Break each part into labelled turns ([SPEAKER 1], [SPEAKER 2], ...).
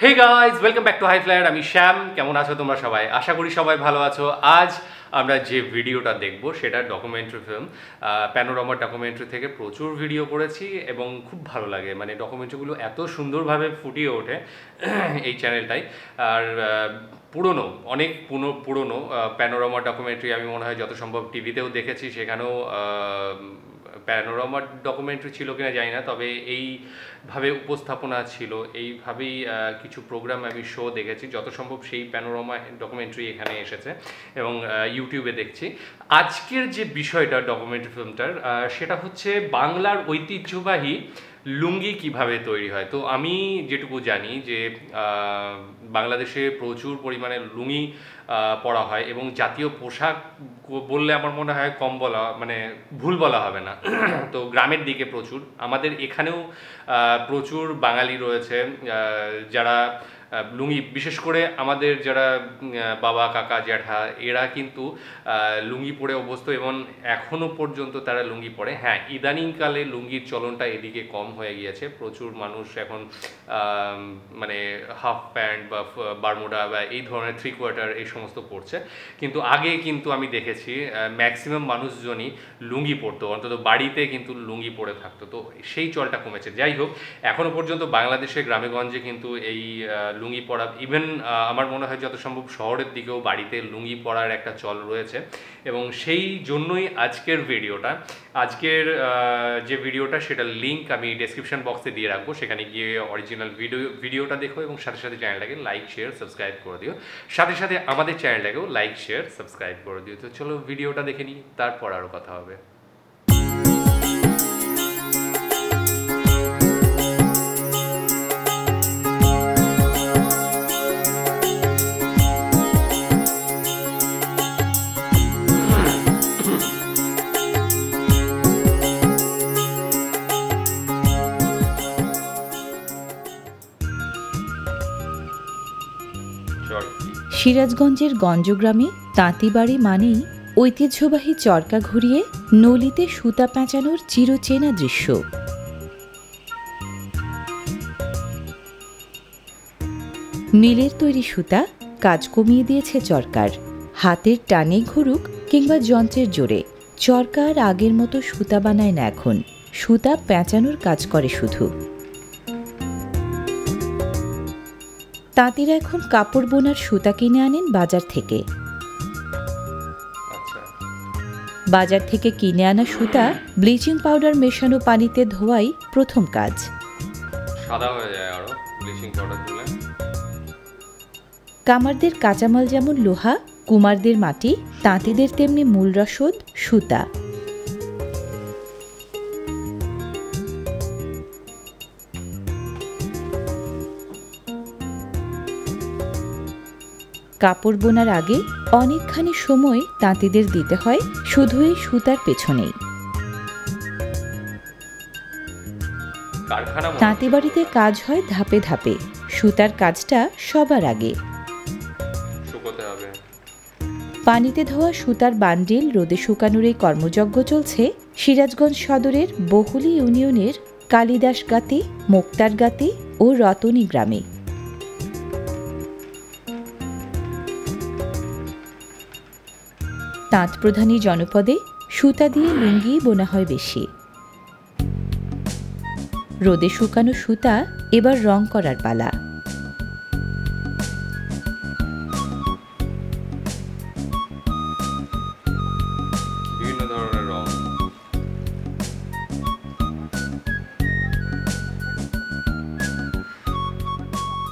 [SPEAKER 1] Hey guys welcome back to high flyer আমি শ্যাম কেমন আছো তোমরা সবাই? আশা করি সবাই ভালো আছো। আজ আমরা যে ভিডিওটা দেখব, সেটা ডকুমেন্টারি ফিল্ম প্যানোরামা ডকুমেন্টারি থেকে প্রচুর ভিডিও করেছি এবং খুব ভালো লাগে। মানে ডকুমেন্টারিগুলো এত সুন্দরভাবে ফুটিয়ে ওঠে এই চ্যানেলটাই আর পুরনো, অনেক পুনো, পুরনো প্যানোরামা ডকুমেন্টারি আমি মনে হয় যত সম্ভব টিভিতেও দেখেছি, সেখানেও প্যানোরামা ডকুমেন্টারি ছিল কিনা জানি না তবে এইভাবে উপস্থাপনা ছিল, এইভাবেই কিছু প্রোগ্রাম আমি শো দেখেছি যত সম্ভব সেই প্যানোরামা ডকুমেন্টারি এখানে এসেছে এবং ইউটিউবে দেখছি। আজকের যে বিষয়টা ডকুমেন্টারি ফিল্মটার সেটা হচ্ছে বাংলার ঐতিহ্যবাহী লুঙ্গি কীভাবে তৈরি হয়। তো আমি যেটুকু জানি যে বাংলাদেশে প্রচুর পরিমাণে লুঙ্গি পরা হয় এবং জাতীয় পোশাক বললে আমার মনে হয় কম বলা মানে ভুল বলা হবে না। তো গ্রামের দিকে প্রচুর। আমাদের এখানেও প্রচুর বাঙালি রয়েছে। যারা লুঙ্গি, বিশেষ করে আমাদের যারা বাবা, কাকা, জ্যাঠা, এরা কিন্তু লুঙ্গি পরে অভ্যস্ত এবং এখনও পর্যন্ত তারা লুঙ্গি পরে। হ্যাঁ ইদানিংকালে লুঙ্গির চলনটা এদিকে কম হয়ে গিয়েছে। প্রচুর মানুষ এখন মানে হাফ প্যান্ট বা বারমুডা বা এই ধরনের থ্রি কোয়ার্টার এই সমস্ত পরছে। কিন্তু আগে কিন্তু আমি দেখেছি ম্যাক্সিমাম মানুষজনই লুঙ্গি পরতো, অন্তত বাড়িতে কিন্তু লুঙ্গি পরে থাকতো। তো সেই চলটা কমেছে। যাই হোক, এখনও পর্যন্ত বাংলাদেশে গ্রামেগঞ্জে কিন্তু এই লুঙ্গি পরা ইভেন আমার মনে হয় যত সম্ভব শহরের দিকেও বাড়িতে লুঙ্গি পরার একটা চল রয়েছে। এবং সেই জন্যই আজকের ভিডিওটা, আজকের যে ভিডিওটা সেটার লিঙ্ক আমি ডেসক্রিপশন বক্সে দিয়ে রাখব। সেখানে গিয়ে অরিজিনাল ভিডিও ভিডিওটা দেখো এবং সাথে সাথে চ্যানেলটাকে লাইক শেয়ার সাবস্ক্রাইব করে দিও। সাথে সাথে আমাদের চ্যানেলটাকেও লাইক শেয়ার সাবস্ক্রাইব করে দিও। তো চলো ভিডিওটা দেখে নিই, তারপর আরও কথা হবে।
[SPEAKER 2] সিরাজগঞ্জের গঞ্জগ্রামে তাঁতিবাড়ি মানেই ঐতিহ্যবাহী চরকা ঘুরিয়ে নলিতে সুতা পেঁচানোর চিরচেনা দৃশ্য। মিলের তৈরি সুতা কাজ কমিয়ে দিয়েছে চরকার। হাতের টানে ঘুরুক কিংবা যন্ত্রের জোরে চরকার আগের মতো সুতা বানায় না এখন। সুতা পেঁচানোর কাজ করে শুধু। তাঁতিরা এখন কাপড় বোনার সুতা কিনে আনেন বাজার থেকে।
[SPEAKER 1] আচ্ছা।
[SPEAKER 2] বাজার থেকে কিনে আনা সুতা ব্লিচিং পাউডার মেশানো পানিতে ধোয়াই প্রথম কাজ।
[SPEAKER 1] সাদা হয়ে যায় আরও ব্লিচিং পাউডার দিলে।
[SPEAKER 2] কামারদের কাঁচামাল যেমন লোহা কুমারদের মাটি তাঁতিদের তেমনি মূল রসদ সুতা। কাপড় বোনার আগে অনেকখানি সময় তাঁতিদের দিতে হয় শুধু এই সুতার পেছনেই। তাঁতি বাড়িতে কাজ হয় ধাপে ধাপে সুতার কাজটা সবার আগে। পানিতে ধোয়া সুতার বান্ডিল রোদে শুকানোর এই কর্মযজ্ঞ চলছে সিরাজগঞ্জ সদরের বহুলি ইউনিয়নের কালিদাস গাতি মোক্তার গাতি ও রতনী গ্রামে। তাঁত প্রধানী জনপদে সুতা দিয়ে লুঙ্গি বোনা হয় বেশি। রোদে শুকানো সুতা এবার রং করার পালা।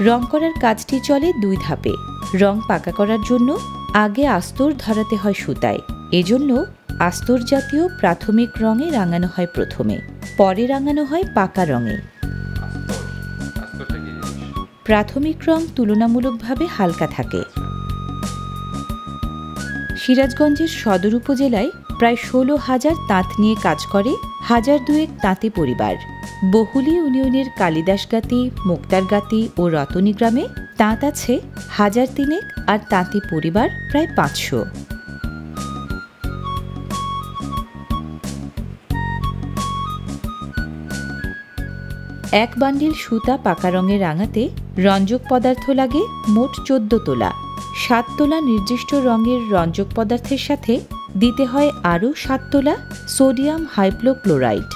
[SPEAKER 1] রং
[SPEAKER 2] করার কাজটি চলে দুই ধাপে। রং পাকা করার জন্য আগে আস্তর ধরাতে হয় সুতায়। এজন্য আস্তর জাতীয় প্রাথমিক রঙে রাঙানো হয় প্রথমে, পরে রাঙানো হয় পাকা রঙে। প্রাথমিক রং তুলনামূলকভাবে হালকা থাকে। সিরাজগঞ্জের সদর উপজেলায় প্রায় ষোলো হাজার তাঁত নিয়ে কাজ করে হাজার দুয়েক তাঁতি পরিবার। বহুলি ইউনিয়নের কালিদাসগাতি, মুক্তারগাতি ও রতনী গ্রামে তাঁত আছে হাজার তিনেক আর তাঁতি পরিবার প্রায় পাঁচশো। এক বান্ডিল সুতা পাকা রঙে রাঙাতে রঞ্জক পদার্থ লাগে মোট চোদ্দ তোলা। সাত তোলা নির্দিষ্ট রঙের রঞ্জক পদার্থের সাথে দিতে হয় আরও সাত তোলা সোডিয়াম হাইপ্লোক্লোরাইড।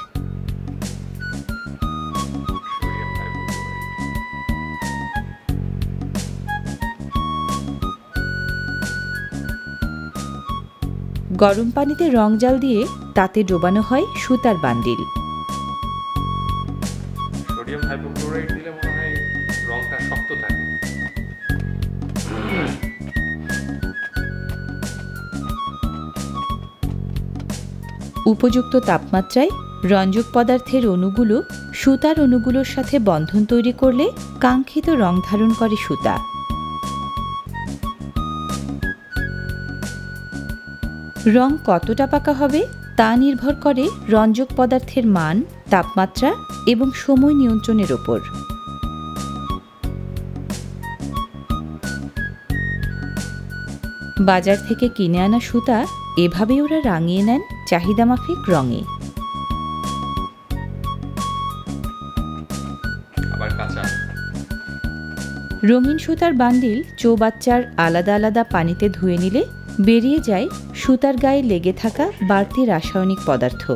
[SPEAKER 2] গরম পানিতে রং জাল দিয়ে তাতে ডোবানো হয় সুতার বান্ডিল।
[SPEAKER 1] সোডিয়াম হাইপোক্লোরাইড দিলে মনে হয় রংটা শক্ত থাকে।
[SPEAKER 2] উপযুক্ত তাপমাত্রায় রঞ্জক পদার্থের অণুগুলো সুতার অণুগুলোর সাথে বন্ধন তৈরি করলে কাঙ্ক্ষিত রং ধারণ করে সুতা। রং কতটা পাকা হবে তা নির্ভর করে রঞ্জক পদার্থের মান তাপমাত্রা এবং সময় নিয়ন্ত্রণের ওপর। বাজার থেকে কিনে আনা সুতা এভাবে ওরা রাঙিয়ে নেন চাহিদা মাফিক রঙে। রঙিন সুতার বান্ডিল চৌবাচ্চার আলাদা আলাদা পানিতে ধুয়ে নিলে বেরিয়ে যায় সুতার গায়ে লেগে থাকা বাড়তি রাসায়নিক পদার্থ।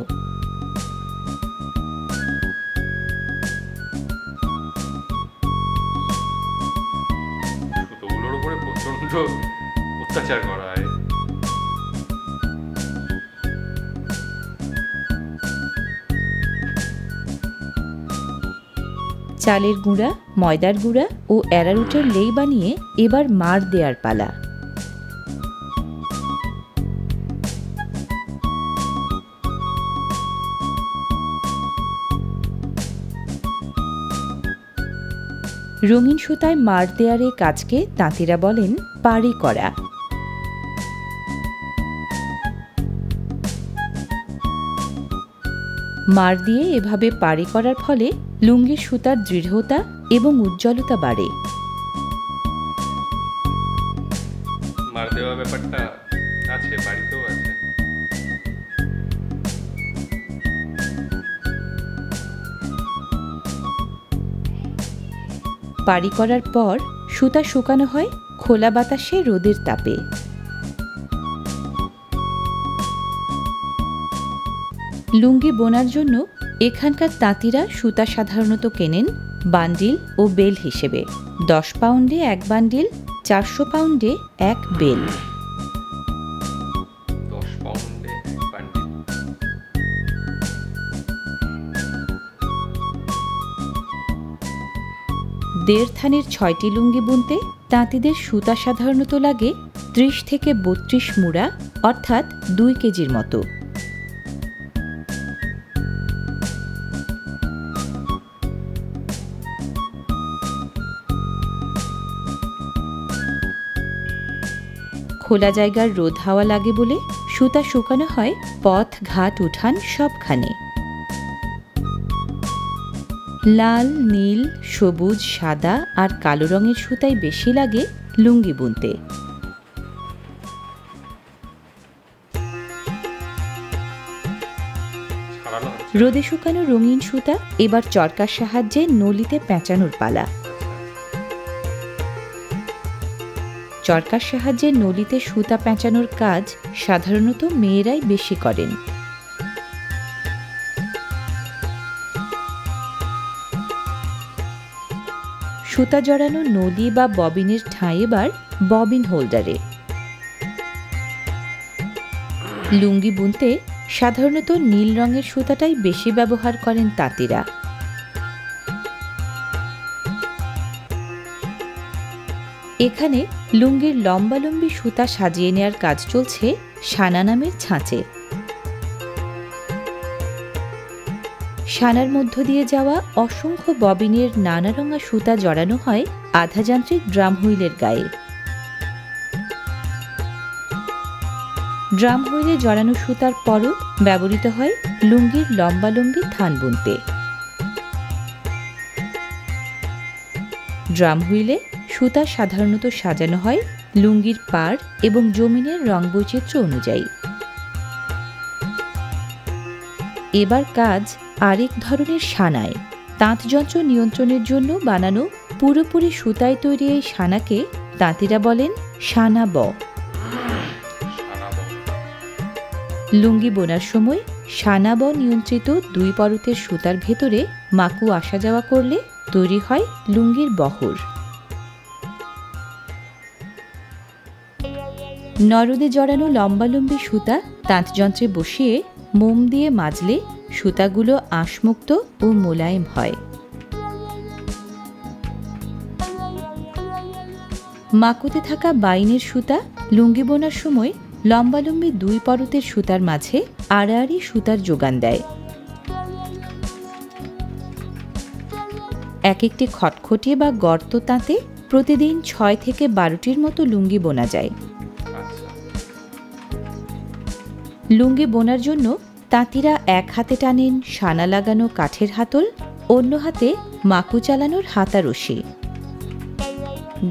[SPEAKER 1] অত্যাচার করা হয়।
[SPEAKER 2] চালের গুঁড়া ময়দার গুঁড়া ও অ্যারারুটের লেই বানিয়ে এবার মার দেয়ার পালা। রঙিন সুতায় মার দেয়ার এই কাজকে তাঁতিরা বলেন পাড়ি করা। মার দিয়ে এভাবে পাড়ি করার ফলে লুঙ্গির সুতার দৃঢ়তা এবং উজ্জ্বলতা বাড়ে।
[SPEAKER 1] মার দেওয়া ব্যাপারটা আছে, বাড়িতেও
[SPEAKER 2] পাড়ি করার পর সুতা শুকানো হয় খোলা বাতাসে রোদের তাপে। লুঙ্গি বোনার জন্য এখানকার তাঁতিরা সুতা সাধারণত কেনেন বান্ডিল ও বেল হিসেবে। দশ পাউন্ডে এক বান্ডিল, চারশো পাউন্ডে এক বেল। দেড় থানের ছয়টি লুঙ্গি বুনতে তাঁতিদের সুতা সাধারণত লাগে ত্রিশ থেকে বত্রিশ মুড়া, অর্থাৎ দুই কেজির মতো। খোলা জায়গার রোদ হাওয়া লাগে বলে সুতা শুকানো হয়, পথ, ঘাট, উঠান সবখানে। লাল নীল সবুজ সাদা আর কালো রঙের সুতাই বেশি লাগে লুঙ্গি বুনতে। রোদে শুকানো রঙিন সুতা এবার চরকার সাহায্যে নলিতে পেঁচানোর পালা। চরকার সাহায্যে নলিতে সুতা পেঁচানোর কাজ সাধারণত মেয়েরাই বেশি করেন। সুতা জড়ানো নলি বা ববিনের ঠাঁই এবার ববিন হোল্ডারে। লুঙ্গি বুনতে সাধারণত নীল রঙের সুতাটাই বেশি ব্যবহার করেন তাঁতিরা। এখানে লুঙ্গির লম্বালম্বি সুতা সাজিয়ে নেয়ার কাজ চলছে সানা নামের ছাঁচে। সানার মধ্য দিয়ে যাওয়া অসংখ্য ববিনের নানা রঙা সুতা জড়ানো হয় আধাযান্ত্রিক ড্রাম হুইলের গায়ে। ড্রাম হুইলে জড়ানো সুতার পরও ব্যবহৃত হয় লুঙ্গির লম্বালম্বি থান বুনতে। ড্রাম হুইলে সুতা সাধারণত সাজানো হয় লুঙ্গির পাড় এবং জমিনের রং বৈচিত্র্য অনুযায়ী। এবার কাজ আরেক ধরনের সানায়। তাঁতযন্ত্র নিয়ন্ত্রণের জন্য বানানো পুরোপুরি সুতায় তৈরি এই সানাকে তাঁতিরা বলেন সানা ব। লুঙ্গি বোনার সময় সানাব নিয়ন্ত্রিত দুই পরতের সুতার ভেতরে মাকু আসা যাওয়া করলে তৈরি হয় লুঙ্গির বহর। নরদে জড়ানো লম্বালম্বি সুতা তাঁতযন্ত্রে বসিয়ে মোম দিয়ে মাজলে সুতাগুলো আঁশমুক্ত ও মোলায়েম হয়। মাকুতে থাকা বাইনের সুতা লুঙ্গি বোনার সময় লম্বালম্বি দুই পরতের সুতার মাঝে আড়াআড়ি সুতার যোগান দেয়। এক একটি খটখটিয়ে বা গর্ত তাঁতে প্রতিদিন ছয় থেকে বারোটির মতো লুঙ্গি বোনা যায়।
[SPEAKER 1] আচ্ছা।
[SPEAKER 2] লুঙ্গি বোনার জন্য তাঁতিরা এক হাতে টানেন সানা লাগানো কাঠের হাতল, অন্য হাতে মাকু চালানোর হাতা রশি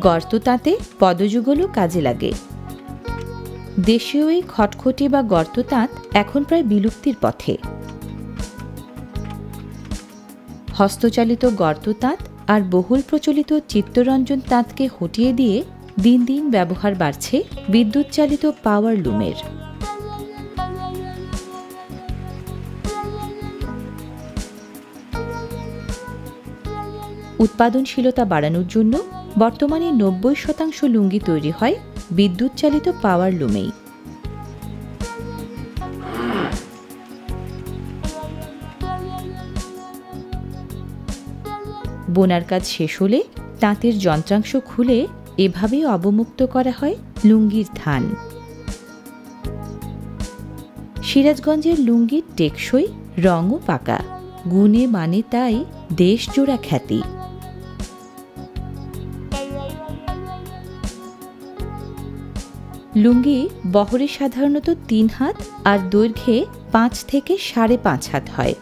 [SPEAKER 2] গর্ত তাঁতে পদযুগলও কাজে লাগে। দেশীয় এই খটখটি বা গর্ত তাঁত এখন প্রায় বিলুপ্তির পথে। হস্তচালিত গর্ত তাঁত আর বহুল প্রচলিত চিত্তরঞ্জন তাঁতকে হটিয়ে দিয়ে দিন দিন ব্যবহার বাড়ছে বিদ্যুৎ চালিত পাওয়ার লুমের। উৎপাদনশীলতা বাড়ানোর জন্য বর্তমানে নব্বই শতাংশ লুঙ্গি তৈরি হয় বিদ্যুৎ চালিত পাওয়ার লুমেই। বোনার কাজ শেষ হলে তাঁতের যন্ত্রাংশ খুলে এভাবে অবমুক্ত করা হয় লুঙ্গির ধান সিরাজগঞ্জের লুঙ্গির টেকসই, রঙও পাকা। গুণে মানে তাই দেশজোড়া খ্যাতি। লুঙ্গি বহরে সাধারণত তিন হাত আর দৈর্ঘ্যে পাঁচ থেকে সাড়ে পাঁচ হাত হয়।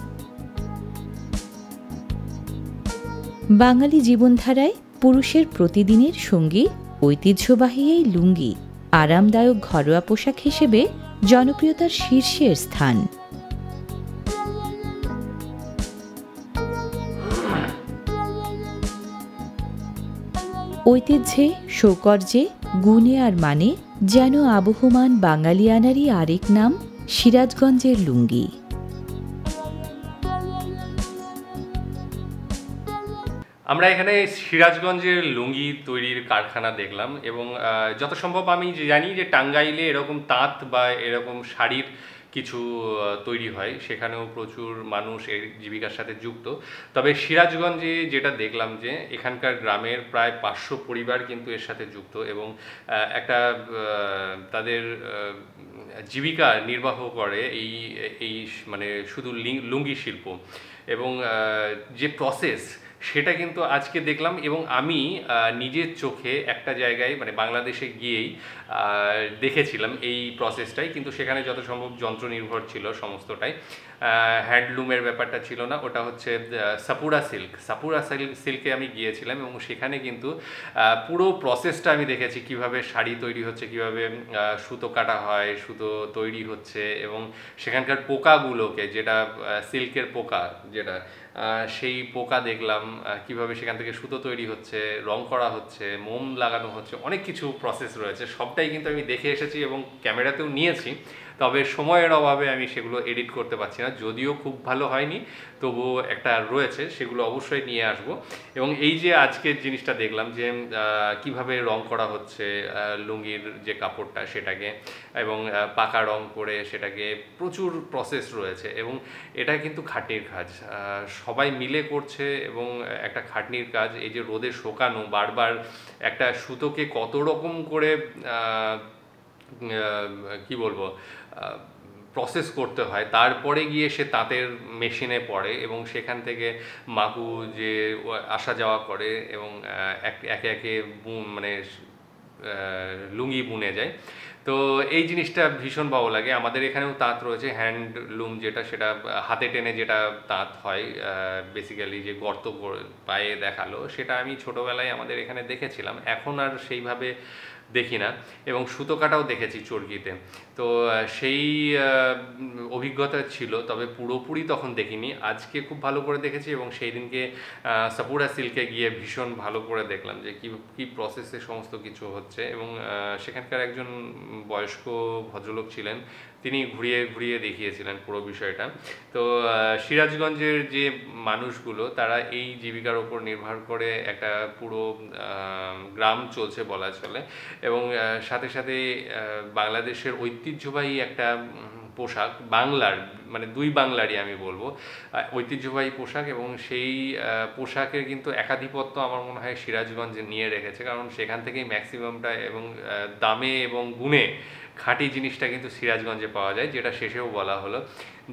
[SPEAKER 2] বাঙালি জীবনধারায় পুরুষের প্রতিদিনের সঙ্গী, ঐতিহ্যবাহী এই লুঙ্গি আরামদায়ক ঘরোয়া পোশাক হিসেবে জনপ্রিয়তার শীর্ষের স্থান। ঐতিহ্যে, সৌকর্যে গুণে আর মানে যেন আবহমান বাঙালিয়ানারই আরেক নাম সিরাজগঞ্জের লুঙ্গি।
[SPEAKER 1] আমরা এখানে সিরাজগঞ্জের লুঙ্গি তৈরির কারখানা দেখলাম এবং যত সম্ভব আমি জানি যে টাঙ্গাইলে এরকম তাঁত বা এরকম শাড়ির কিছু তৈরি হয়। সেখানেও প্রচুর মানুষ এর জীবিকার সাথে যুক্ত। তবে সিরাজগঞ্জে যেটা দেখলাম যে, এখানকার গ্রামের প্রায় পাঁচশো পরিবার কিন্তু এর সাথে যুক্ত এবং একটা তাদের জীবিকা নির্বাহ করে এই এই মানে শুধু লুঙ্গি শিল্প এবং যে প্রসেস সেটা কিন্তু আজকে দেখলাম এবং আমি নিজের চোখে একটা জায়গায় মানে বাংলাদেশে গিয়েই দেখেছিলাম এই প্রসেসটাই কিন্তু সেখানে যত সম্ভব যন্ত্র নির্ভর ছিল সমস্তটাই। হ্যান্ডলুমের ব্যাপারটা ছিল না, ওটা হচ্ছে সাপুরা সিল্ক সাপুরা সিল্ক আমি গিয়েছিলাম এবং সেখানে কিন্তু পুরো প্রসেসটা আমি দেখেছি কীভাবে শাড়ি তৈরি হচ্ছে, কীভাবে সুতো কাটা হয়, সুতো তৈরি হচ্ছে এবং সেখানকার পোকাগুলোকে, যেটা সিল্কের পোকা যেটা সেই পোকা দেখলাম কীভাবে সেখান থেকে সুতো তৈরি হচ্ছে, রং করা হচ্ছে, মোম লাগানো হচ্ছে, অনেক কিছু প্রসেস রয়েছে। সবটাই কিন্তু আমি দেখে এসেছি এবং ক্যামেরাতেও নিয়েছি। তবে সময়ের অভাবে আমি সেগুলো এডিট করতে পারছি না। যদিও খুব ভালো হয়নি, তবুও একটা রয়েছে, সেগুলো অবশ্যই নিয়ে আসব। এবং এই যে আজকের জিনিসটা দেখলাম যে কীভাবে রং করা হচ্ছে লুঙ্গির যে কাপড়টা সেটাকে এবং পাকা রং করে সেটাকে প্রচুর প্রসেস রয়েছে এবং এটা কিন্তু খাটনির কাজ। সবাই মিলে করছে এবং একটা খাটনির কাজ, এই যে রোদে শোকানো, বারবার একটা সুতোকে কত রকম করে কি বলব প্রসেস করতে হয়। তারপরে গিয়ে সে তাঁতের মেশিনে পড়ে এবং সেখান থেকে মাকু যে আসা যাওয়া করে এবং এক- একে মানে লুঙ্গি বুনে যায়। তো এই জিনিসটা ভীষণ ভালো লাগে। আমাদের এখানেও তাঁত রয়েছে হ্যান্ডলুম যেটা, সেটা হাতে টেনে যেটা তাঁত হয় বেসিক্যালি যে গর্ত পায়ে দেখাল, সেটা আমি ছোটোবেলায় আমাদের এখানে দেখেছিলাম। এখন আর সেইভাবে দেখি না, এবং সুতো কাটাও দেখেছি চর্কিতে। তো সেই অভিজ্ঞতা ছিল, তবে পুরোপুরি তখন দেখিনি। আজকে খুব ভালো করে দেখেছি এবং সেই দিনকে সাপুরা সিল্কে গিয়ে ভীষণ ভালো করে দেখলাম যে কী কী প্রসেসে সমস্ত কিছু হচ্ছে এবং সেখানকার একজন বয়স্ক ভদ্রলোক ছিলেন তিনি ঘুরিয়ে ঘুরিয়ে দেখিয়েছিলেন পুরো বিষয়টা। তো সিরাজগঞ্জের যে মানুষগুলো, তারা এই জীবিকার উপর নির্ভর করে একটা পুরো গ্রাম চলছে বলা চলে। এবং সাথে সাথে বাংলাদেশের ঐতিহ্যবাহী একটা পোশাক, বাংলার মানে দুই বাংলারই আমি বলব ঐতিহ্যবাহী পোশাক এবং সেই পোশাকের কিন্তু একাধিপত্য আমার মনে হয় সিরাজগঞ্জ নিয়ে রেখেছে। কারণ সেখান থেকেই ম্যাক্সিমামটা এবং দামে এবং গুণে খাঁটি জিনিসটা কিন্তু সিরাজগঞ্জে পাওয়া যায়, যেটা শেষেও বলা হলো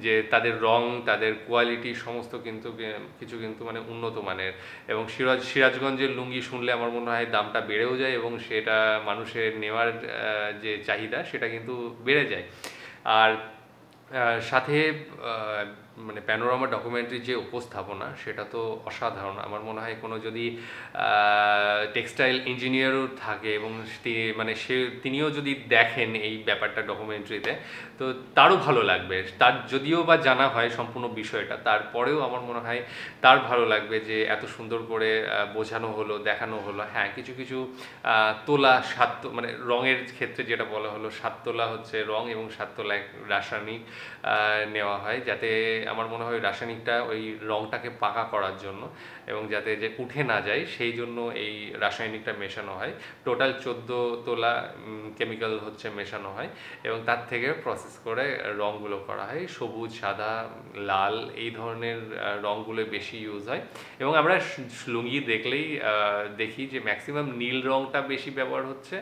[SPEAKER 1] যে তাদের রং, তাদের কোয়ালিটি সমস্ত কিন্তু কিছু কিন্তু মানে উন্নত মানের। এবং সিরাজ, সিরাজগঞ্জের লুঙ্গি শুনলে আমার মনে হয় দামটা বেড়েও যায় এবং সেটা মানুষের নেওয়ার যে চাহিদা সেটা কিন্তু বেড়ে যায়। আর সাথে মানে প্যানোরামা ডকুমেন্টারির যে উপস্থাপনা, সেটা তো অসাধারণ। আমার মনে হয় কোনো যদি টেক্সটাইল ইঞ্জিনিয়ারও থাকে এবং মানে সে, তিনিও যদি দেখেন এই ব্যাপারটা ডকুমেন্টারিতে তো তারও ভালো লাগবে। তার যদিও বা জানা হয় সম্পূর্ণ বিষয়টা, তারপরেও আমার মনে হয় তার ভালো লাগবে যে এত সুন্দর করে বোঝানো হলো, দেখানো হলো। হ্যাঁ কিছু কিছু তোলা, সাত মানে রঙের ক্ষেত্রে যেটা বলা হলো, সাত তোলা হচ্ছে রং এবং সাত তোলা রাসায়নিক নেওয়া হয় যাতে আমার মনে হয় রাসায়নিকটা ওই রংটাকে পাকা করার জন্য এবং যাতে যে উঠে না যায়, সেই জন্য এই রাসায়নিকটা মেশানো হয়। টোটাল চোদ্দ তোলা কেমিক্যাল হচ্ছে মেশানো হয় এবং তার থেকে প্রসেস করে রঙগুলো করা হয়। সবুজ, সাদা, লাল এই ধরনের রঙগুলো বেশি ইউজ হয় এবং আমরা লুঙ্গি দেখলেই দেখি যে ম্যাক্সিমাম নীল রঙটা বেশি ব্যবহার হচ্ছে।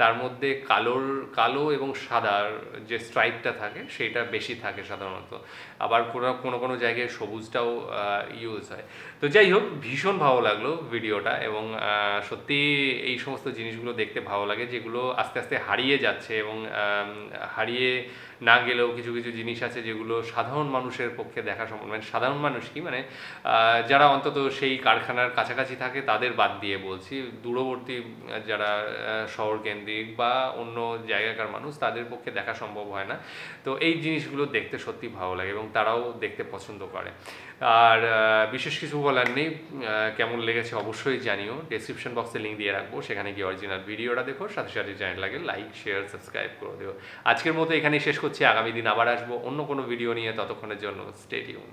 [SPEAKER 1] তার মধ্যে কালোর, কালো এবং সাদার যে স্ট্রাইপটা থাকে সেটা বেশি থাকে সাধারণত। আবার কোনো কোনো কোনো জায়গায় সবুজটাও ইউজ হয়। তো যাই হোক, ভীষণ ভালো লাগল ভিডিওটা এবং সত্যি এই সমস্ত জিনিসগুলো দেখতে ভালো লাগে যেগুলো আস্তে আস্তে হারিয়ে যাচ্ছে এবং হারিয়ে না গেলেও কিছু কিছু জিনিস আছে যেগুলো সাধারণ মানুষের পক্ষে দেখা সম্ভব মানে সাধারণ মানুষ কি? মানে যারা অন্তত সেই কারখানার কাছাকাছি থাকে তাদের বাদ দিয়ে বলছি। দূরবর্তী যারা শহর কেন্দ্রিক বা অন্য জায়গাকার মানুষ তাদের পক্ষে দেখা সম্ভব হয় না। তো এই জিনিসগুলো দেখতে সত্যি ভালো লাগে এবং তারাও দেখতে পছন্দ করে। আর বিশেষ কিছু বলার নেই কেমন লেগেছে অবশ্যই জানিও। ডেসক্রিপশন বক্সে লিঙ্ক দিয়ে রাখব, সেখানে গিয়ে অরিজিনাল ভিডিওটা দেখো, সাথে সাথে চ্যানেল লাগে লাইক শেয়ার সাবস্ক্রাইব করে দেবো আজকের মতো এখানেই শেষ করছি, আগামী দিন আবার আসব অন্য কোনো ভিডিও নিয়ে, ততক্ষণের জন্য স্টেডিয়াম